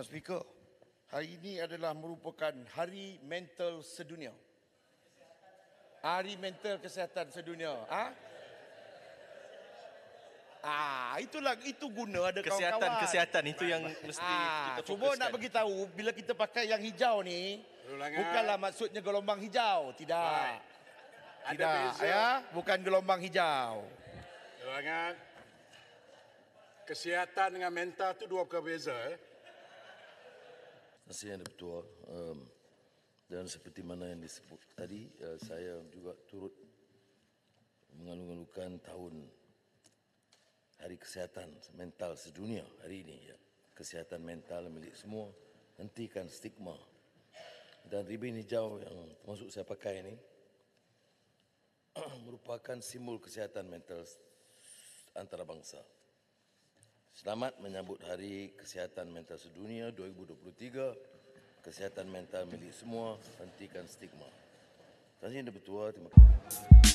Tuan Speaker, hari ini adalah merupakan Hari Mental Sedunia. Hari Mental Kesihatan Sedunia. Ha? Ah, itulah itu guna ada Kesihatan, kawan-kawan. kesihatan itu yang mesti Ah, kita cuba fokuskan. nak bagi tahu bila kita pakai yang hijau ni, Ulangan. bukanlah maksudnya gelombang hijau, tidak. Baik. Tidak, beza. ya, bukan gelombang hijau. Jangan. Kesihatan dengan mental tu dua perkara beza. Eh? Kasih Yang Ketua. Um, dan seperti mana yang disebut tadi, uh, saya juga turut mengalu-alukan tahun Hari Kesihatan Mental Sedunia hari ini. Ya. Kesihatan mental milik semua, hentikan stigma. Dan ribin hijau yang termasuk saya pakai ini merupakan simbol kesihatan mental antarabangsa. Selamat menyambut Hari Kesihatan Mental Sedunia 2023. Kesihatan mental milik semua, hentikan stigma. Terima kasih Yang Bertua. Terima kasih.